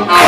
Oh.